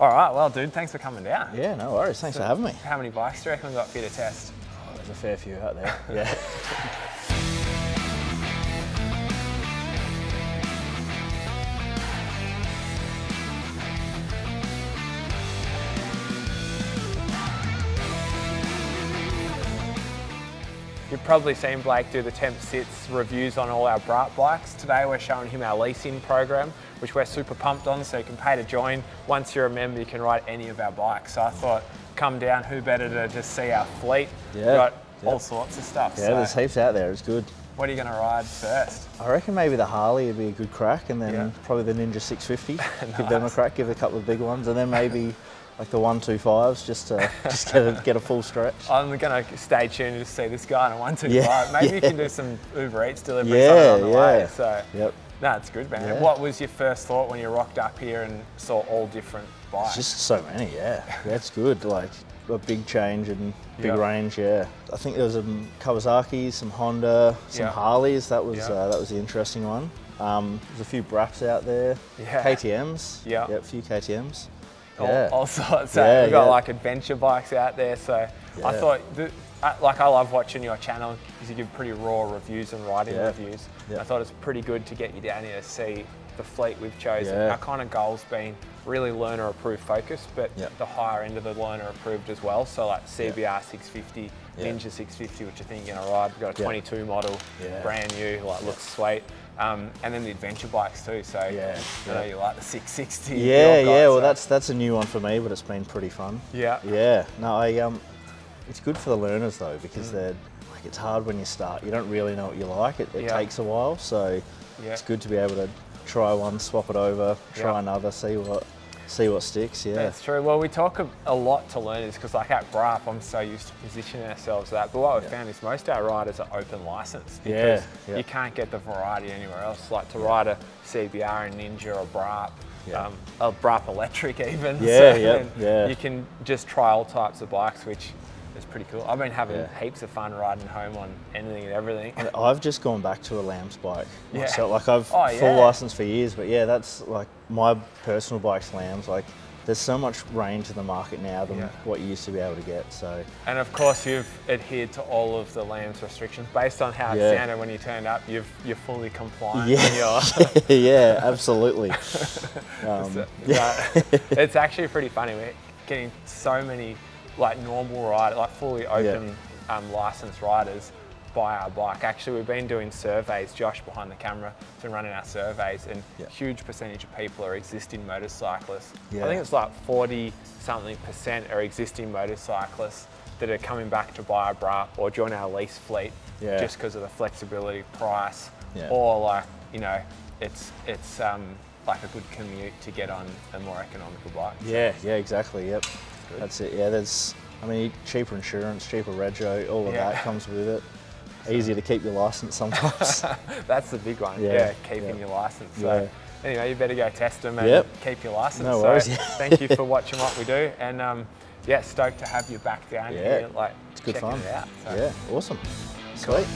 All right, well, dude, thanks for coming down. Yeah, no worries. Thanks so, for having me. How many bikes do you reckon we got for you to test? Oh, there's a fair few out there. Yeah. You've probably seen Blake do the Temp Citz reviews on all our Brap bikes. Today we're showing him our leasing program, which we're super pumped on, so you can pay to join. Once you're a member, you can ride any of our bikes. So I thought, come down, who better to just see our fleet? Yeah. got yep. all sorts of stuff. Yeah, so there's heaps out there, it's good. What are you going to ride first? I reckon maybe the Harley would be a good crack, and then Yeah. probably the Ninja 650. Nice. Give them a crack, give a couple of big ones, and then maybe like the 125s just to just get a, get a full stretch. I'm going to stay tuned to see this guy on a 125. Yeah, Maybe you can do some Uber Eats deliveries Yeah, on the way. yeah. So, Yep. No, it's good, man. Yeah. What was your first thought when you rocked up here and saw all different bikes? Just so many, yeah. That's good. Like a big change and big Yeah. range, yeah. I think there was some Kawasaki, some Honda, some Yeah. Harleys. That was Yeah. uh, that was the interesting one. Um, there's a few Braps out there. Yeah. KTM's. Yeah. Yep, a few KTM's. all, Yeah. all sorts. So Yeah, we've got yeah. like adventure bikes out there. So I thought, th- I, like, I love watching your channel because you give pretty raw reviews and riding Yeah. reviews. Yeah. I thought it's pretty good to get you down here to see the fleet we've chosen. Yeah. Our kind of goal's been really learner approved focus, but the higher end of the learner approved as well. So like CBR 650, Yeah. Ninja 650, which I think you're gonna ride. We've got a Yeah. 22 model, brand new, like looks sweet. Um, and then the adventure bikes too. So Yeah, I know yeah. you like the 660. Yeah, yeah. Well, so- that's that's a new one for me, but it's been pretty fun. yeah. Yeah. No, I um, it's good for the learners though Mm. because they're like it's hard when you start. You don't really know what you like. It, it Yeah. takes a while, so Yeah. it's good to be able to try one, swap it over, try Yeah. another, see what see what sticks. Yeah. That's true. Well, we talk a, a lot to learners because, like at BRAP, I'm so used to positioning ourselves that. But what we've Yeah. found is most of our riders are open licensed Yeah, because yeah. you can't get the variety anywhere else. Like to ride a CBR, a Ninja, or BRAP, um, a BRAP electric even. Yeah, yeah, yeah. You can just try all types of bikes, which is pretty cool. I've been having Yeah. heaps of fun riding home on anything and everything. I've just gone back to a LAMS bike Yeah. myself. Like I've Oh, full yeah. license for years, but yeah, that's like my personal bike's LAMS. Like there's so much range in the market now than Yeah. what you used to be able to get. So And of course, you've adhered to all of the LAMS restrictions. Based on how it sounded when you turned up, you've, you're fully compliant. yeah, yeah, absolutely. Um, So, but it's actually pretty funny. We're getting so many like normal riders, like fully open um, licensed riders buy our bike. Actually, we've been doing surveys. Josh behind the camera has been running our surveys, and Yeah. huge percentage of people are existing motorcyclists. I think it's like 40 something percent are existing motorcyclists that are coming back to buy a bra or join our lease fleet Yeah. just because of the flexibility, price, Yeah. or like you know, it's it's um, like a good commute to get on a more economical bike. Yeah, yeah, exactly. Yep, that's it. Yeah, there's. I mean, cheaper insurance, cheaper rego, all of Yeah. that comes with it. Easier to keep your license sometimes. That's the big one. Yeah, Yeah, keeping yeah. your license. So anyway, you better go test them and Yep. keep your license. No so worries, yeah. thank you for watching what we do, and um, yeah, stoked to have you back down Yeah, here, like it's good fun. it out. So. Yeah, awesome. Sweet.